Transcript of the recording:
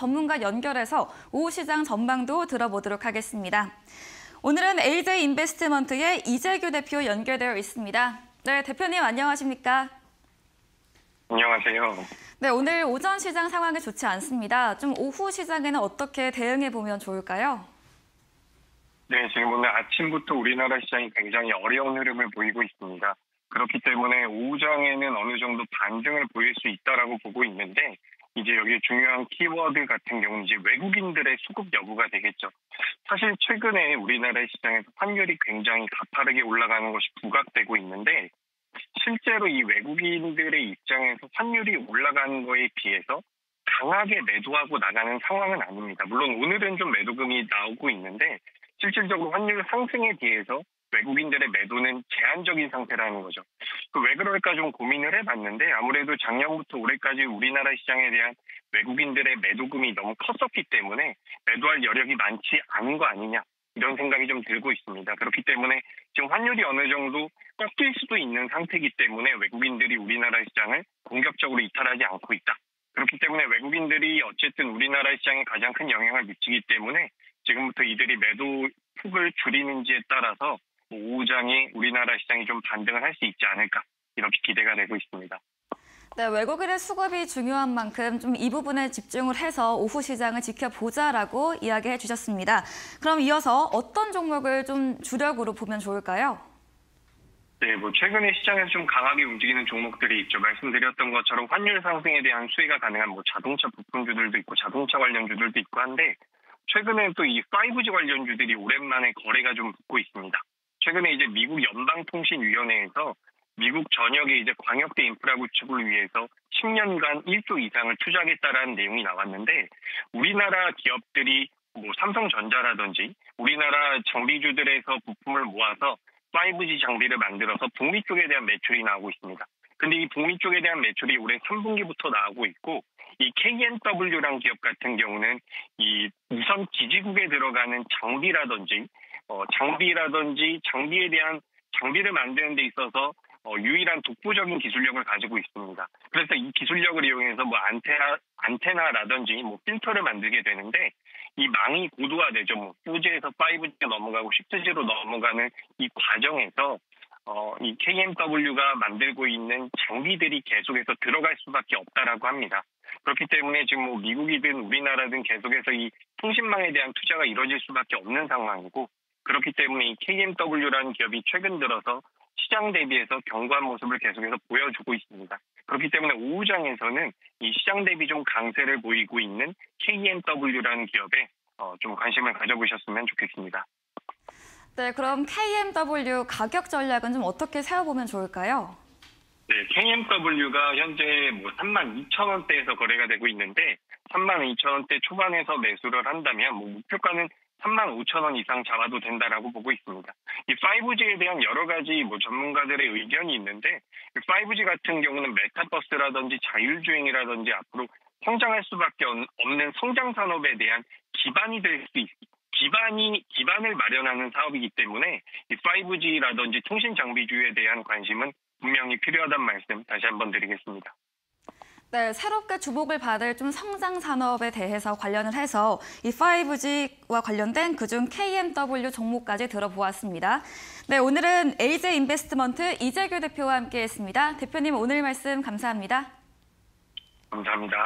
전문가 연결해서 오후 시장 전망도 들어보도록 하겠습니다. 오늘은 LJ 인베스트먼트의 이재규 대표 연결되어 있습니다. 네, 대표님 안녕하십니까? 안녕하세요. 네, 오늘 오전 시장 상황이 좋지 않습니다. 좀 오후 시장에는 어떻게 대응해 보면 좋을까요? 네, 지금 오늘 아침부터 우리나라 시장이 굉장히 어려운 흐름을 보이고 있습니다. 그렇기 때문에 오후장에는 어느 정도 반등을 보일 수 있다라고 보고 있는데 이제 여기 중요한 키워드 같은 경우는 이제 외국인들의 수급 여부가 되겠죠. 사실 최근에 우리나라 시장에서 환율이 굉장히 가파르게 올라가는 것이 부각되고 있는데 실제로 이 외국인들의 입장에서 환율이 올라가는 거에 비해서 강하게 매도하고 나가는 상황은 아닙니다. 물론 오늘은 좀 매도금이 나오고 있는데 실질적으로 환율 상승에 비해서 외국인들의 매도는 제한적인 상태라는 거죠. 그 왜 그럴까 좀 고민을 해봤는데 아무래도 작년부터 올해까지 우리나라 시장에 대한 외국인들의 매도금이 너무 컸었기 때문에 매도할 여력이 많지 않은 거 아니냐 이런 생각이 좀 들고 있습니다. 그렇기 때문에 지금 환율이 어느 정도 꺾일 수도 있는 상태이기 때문에 외국인들이 우리나라 시장을 공격적으로 이탈하지 않고 있다. 그렇기 때문에 외국인들이 어쨌든 우리나라 시장에 가장 큰 영향을 미치기 때문에 지금부터 이들이 매도 폭을 줄이는지에 따라서 오후장에 우리나라 시장이 좀 반등을 할 수 있지 않을까 이렇게 기대가 되고 있습니다. 네, 외국인의 수급이 중요한 만큼 좀 이 부분에 집중을 해서 오후 시장을 지켜보자라고 이야기해 주셨습니다. 그럼 이어서 어떤 종목을 좀 주력으로 보면 좋을까요? 네, 뭐 최근에 시장에서 좀 강하게 움직이는 종목들이 있죠. 말씀드렸던 것처럼 환율 상승에 대한 수혜가 가능한 뭐 자동차 부품주들도 있고 자동차 관련주들도 있고 한데 최근에 또 이 5G 관련주들이 오랜만에 거래가 좀 붙고 있습니다. 최근에 이제 미국 연방통신위원회에서 미국 전역의 이제 광역대 인프라 구축을 위해서 10년간 1조 이상을 투자하겠다라는 내용이 나왔는데 우리나라 기업들이 뭐 삼성전자라든지 우리나라 장비주들에서 부품을 모아서 5G 장비를 만들어서 북미 쪽에 대한 매출이 나오고 있습니다. 근데 이 북미 쪽에 대한 매출이 올해 3분기부터 나오고 있고 이 KNW라는 기업 같은 경우는 이 우선 기지국에 들어가는 장비라든지 어, 장비라든지 장비에 대한 장비를 만드는 데 있어서 어, 유일한 독보적인 기술력을 가지고 있습니다. 그래서 이 기술력을 이용해서 뭐 안테나, 안테나라든지 뭐 필터를 만들게 되는데 이 망이 고도화되죠. 뭐 4G에서 5G로 넘어가고 10G로 넘어가는 이 과정에서 어, 이 KMW가 만들고 있는 장비들이 계속해서 들어갈 수밖에 없다라고 합니다. 그렇기 때문에 지금 뭐 미국이든 우리나라든 계속해서 이 통신망에 대한 투자가 이뤄질 수밖에 없는 상황이고 그렇기 때문에 이 KMW라는 기업이 최근 들어서 시장 대비해서 견고한 모습을 계속해서 보여주고 있습니다. 그렇기 때문에 오후장에서는 이 시장 대비 좀 강세를 보이고 있는 KMW라는 기업에 어, 좀 관심을 가져보셨으면 좋겠습니다. 네, 그럼 KMW 가격 전략은 좀 어떻게 세워보면 좋을까요? 네, KMW가 현재 뭐 3만 2천 원대에서 거래가 되고 있는데 3만 2천 원대 초반에서 매수를 한다면 뭐 목표가는 3만 5천 원 이상 잡아도 된다라고 보고 있습니다. 이 5G에 대한 여러 가지 뭐 전문가들의 의견이 있는데 5G 같은 경우는 메타버스라든지 자율주행이라든지 앞으로 성장할 수밖에 없는 성장 산업에 대한 기반이 될 수 있, 기반이 기반을 마련하는 사업이기 때문에 이 5G라든지 통신 장비주에 대한 관심은 분명히 필요하단 말씀 다시 한번 드리겠습니다. 네, 새롭게 주목을 받을 좀 성장 산업에 대해서 관련을 해서 이 5G와 관련된 그중 KMW 종목까지 들어보았습니다. 네, 오늘은 LJ 인베스트먼트 이재규 대표와 함께했습니다. 대표님 오늘 말씀 감사합니다. 감사합니다.